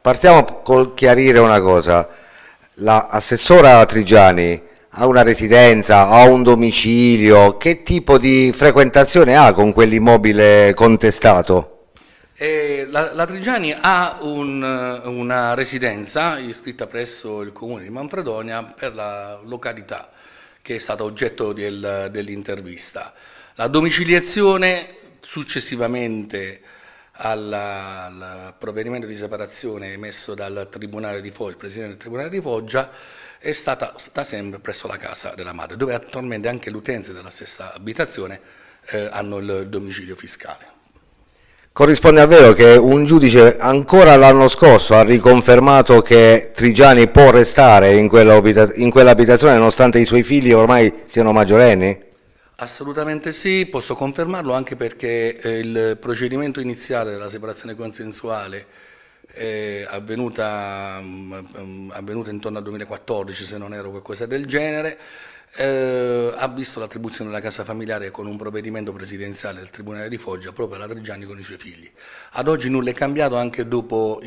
partiamo col chiarire una cosa. L'assessora Trigiani ha una residenza, ha un domicilio, che tipo di frequentazione ha con quell'immobile contestato? Eh, la, la, Trigiani ha un, una residenza iscritta presso il comune di Manfredonia per la località che è stata oggetto del, dell'intervista. La domiciliazione successivamente alla, al provvedimento di separazione emesso dal Tribunale di Foggia, il Presidente del Tribunale di Foggia, è stata da sempre presso la casa della madre, dove attualmente anche le utenze della stessa abitazione eh, hanno il domicilio fiscale. Corrisponde al vero che un giudice ancora l'anno scorso ha riconfermato che Trigiani può restare in quell'abitazione nonostante i suoi figli ormai siano maggiorenni? Assolutamente sì, posso confermarlo anche perché eh, il procedimento iniziale della separazione consensuale è avvenuta, um, avvenuta intorno al 2014 se non ero qualcosa del genere, eh, ha visto l'attribuzione della casa familiare con un provvedimento presidenziale del Tribunale di Foggia proprio alla Trigiani con i suoi figli. Ad oggi nulla è cambiato anche dopo,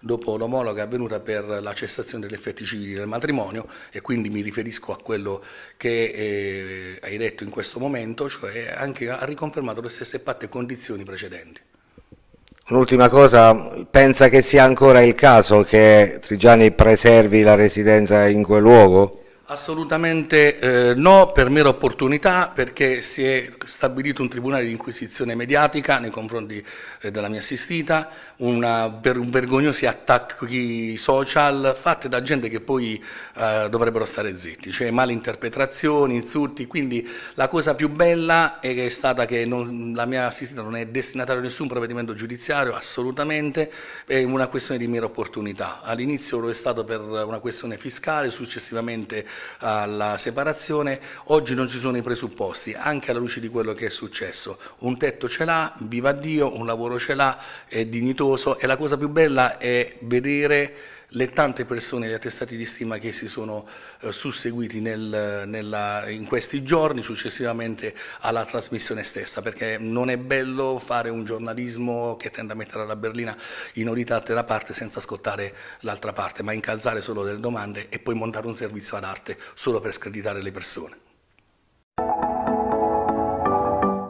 dopo l'omologa avvenuta per la cessazione degli effetti civili del matrimonio e quindi mi riferisco a quello che eh, hai detto in questo momento, cioè anche ha riconfermato le stesse patte condizioni precedenti. Un'ultima cosa, pensa che sia ancora il caso che Trigiani preservi la residenza in quel luogo? Assolutamente eh, no, per mera opportunità, perché si è stabilito un tribunale di inquisizione mediatica nei confronti eh, della mia assistita, una, per vergognosi attacchi social fatti da gente che poi eh, dovrebbero stare zitti, cioè malinterpretazioni, insulti, quindi la cosa più bella è stata che non, la mia assistita non è destinataria a nessun provvedimento giudiziario, assolutamente, è una questione di mera opportunità. All'inizio lo è stato per una questione fiscale, successivamente alla separazione, oggi non ci sono i presupposti, anche alla luce di quello che è successo. Un tetto ce l'ha, viva Dio, un lavoro ce l'ha, è dignitoso e la cosa più bella è vedere le tante persone, gli attestati di stima che si sono eh, susseguiti nel, nella, in questi giorni successivamente alla trasmissione stessa, perché non è bello fare un giornalismo che tende a mettere la berlina in orita da parte senza ascoltare l'altra parte, ma incalzare solo delle domande e poi montare un servizio ad arte solo per screditare le persone.